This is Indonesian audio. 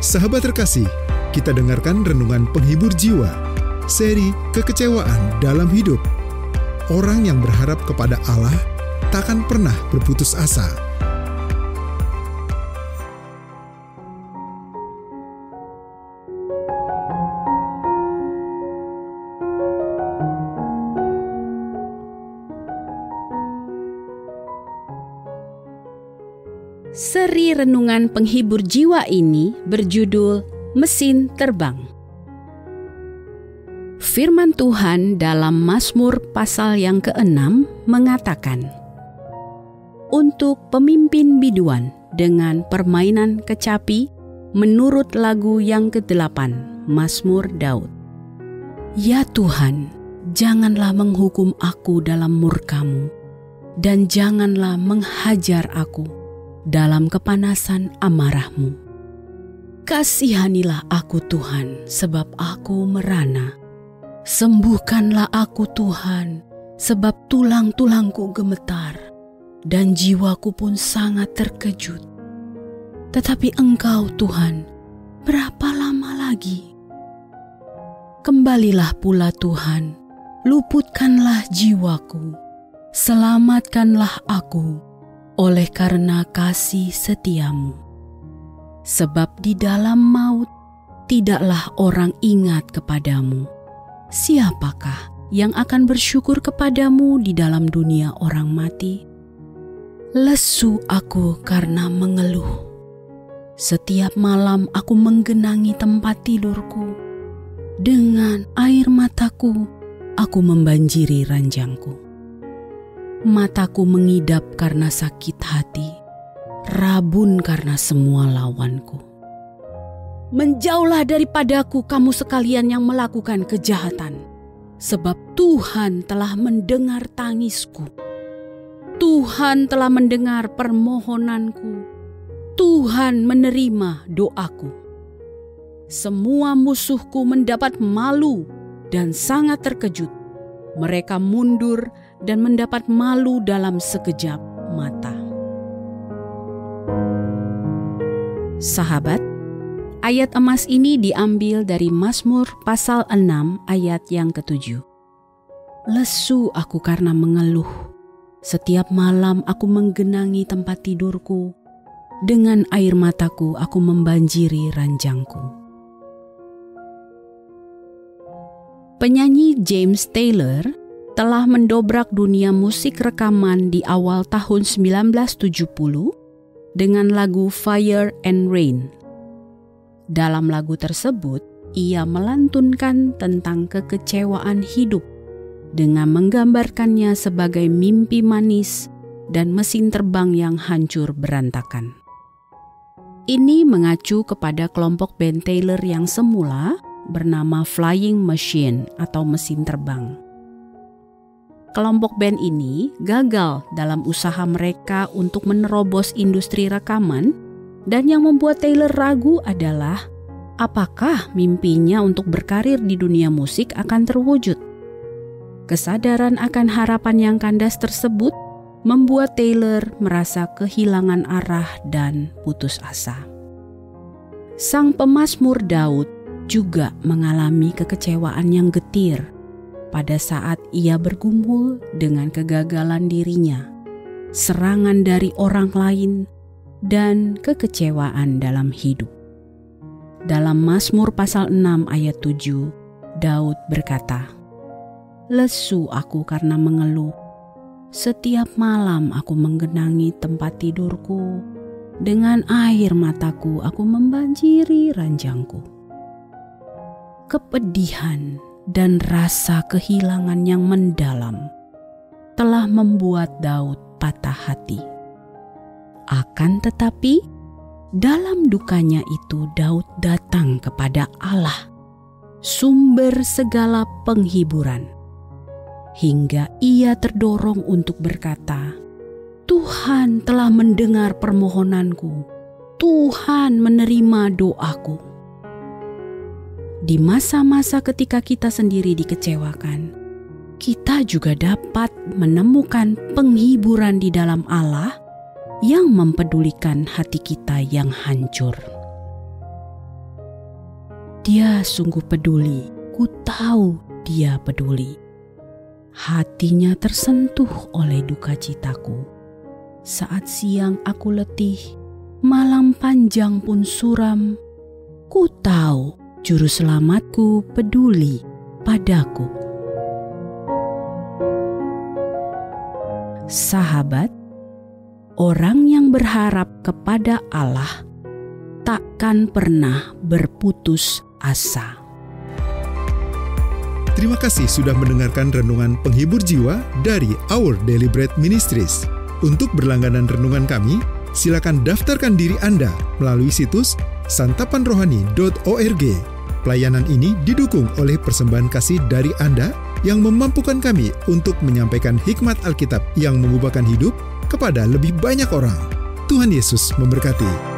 Sahabat terkasih, kita dengarkan renungan penghibur jiwa, seri kekecewaan dalam hidup. Orang yang berharap kepada Allah takkan pernah berputus asa. Seri renungan penghibur jiwa ini berjudul Mesin Terbang. Firman Tuhan dalam Mazmur pasal yang keenam mengatakan, Untuk pemimpin biduan dengan permainan kecapi menurut lagu yang ke-8 Mazmur Daud. Ya Tuhan, janganlah menghukum aku dalam murkamu, dan janganlah menghajar aku dalam kepanasan amarahmu. Kasihanilah aku Tuhan, sebab aku merana. Sembuhkanlah aku Tuhan, sebab tulang-tulangku gemetar, dan jiwaku pun sangat terkejut. Tetapi Engkau Tuhan, berapa lama lagi? Kembalilah pula Tuhan, luputkanlah jiwaku, selamatkanlah aku oleh karena kasih setiamu. Sebab di dalam maut tidaklah orang ingat kepadamu. Siapakah yang akan bersyukur kepadamu di dalam dunia orang mati? Lesu aku karena mengeluh. Setiap malam aku menggenangi tempat tidurku. Dengan air mataku, aku membanjiri ranjangku mataku mengidap karena sakit hati, rabun karena semua lawanku. Menjauhlah daripadaku kamu sekalian yang melakukan kejahatan, sebab Tuhan telah mendengar tangisku. Tuhan telah mendengar permohonanku. Tuhan menerima doaku. Semua musuhku mendapat malu dan sangat terkejut. Mereka mundur dan mendapat malu dalam sekejap mata. Sahabat, ayat emas ini diambil dari Mazmur pasal 6 ayat yang ketujuh. Lesu aku karena mengeluh. Setiap malam aku menggenangi tempat tidurku. Dengan air mataku aku membanjiri ranjangku. Penyanyi James Taylor telah mendobrak dunia musik rekaman di awal tahun 1970 dengan lagu Fire and Rain. Dalam lagu tersebut, ia melantunkan tentang kekecewaan hidup dengan menggambarkannya sebagai mimpi manis dan mesin terbang yang hancur berantakan. Ini mengacu kepada kelompok band Taylor yang semula bernama Flying Machine atau mesin terbang kelompok band ini gagal dalam usaha mereka untuk menerobos industri rekaman, dan yang membuat Taylor ragu adalah apakah mimpinya untuk berkarir di dunia musik akan terwujud. Kesadaran akan harapan yang kandas tersebut membuat Taylor merasa kehilangan arah dan putus asa. Sang pemazmur Daud juga mengalami kekecewaan yang getir pada saat ia bergumul dengan kegagalan dirinya, serangan dari orang lain, dan kekecewaan dalam hidup. Dalam Mazmur pasal 6 ayat 7, Daud berkata, Lesu aku karena mengeluh. Setiap malam aku menggenangi tempat tidurku. Dengan air mataku aku membanjiri ranjangku. Kepedihan dan rasa kehilangan yang mendalam telah membuat Daud patah hati. Akan tetapi, dalam dukanya itu Daud datang kepada Allah, sumber segala penghiburan, hingga ia terdorong untuk berkata, "Tuhan telah mendengar permohonanku, Tuhan menerima doaku." Di masa-masa ketika kita sendiri dikecewakan, kita juga dapat menemukan penghiburan di dalam Allah yang mempedulikan hati kita yang hancur. Dia sungguh peduli. Ku tahu dia peduli. Hatinya tersentuh oleh duka citaku. Saat siang aku letih, malam panjang pun suram. Ku tahu juru selamatku peduli padaku. Sahabat, orang yang berharap kepada Allah takkan pernah berputus asa. Terima kasih sudah mendengarkan renungan penghibur jiwa dari Our Daily Bread Ministries. Untuk berlangganan renungan kami, silakan daftarkan diri Anda melalui situs santapanrohani.org. Pelayanan ini didukung oleh persembahan kasih dari Anda yang memampukan kami untuk menyampaikan hikmat Alkitab yang mengubahkan hidup kepada lebih banyak orang. Tuhan Yesus memberkati.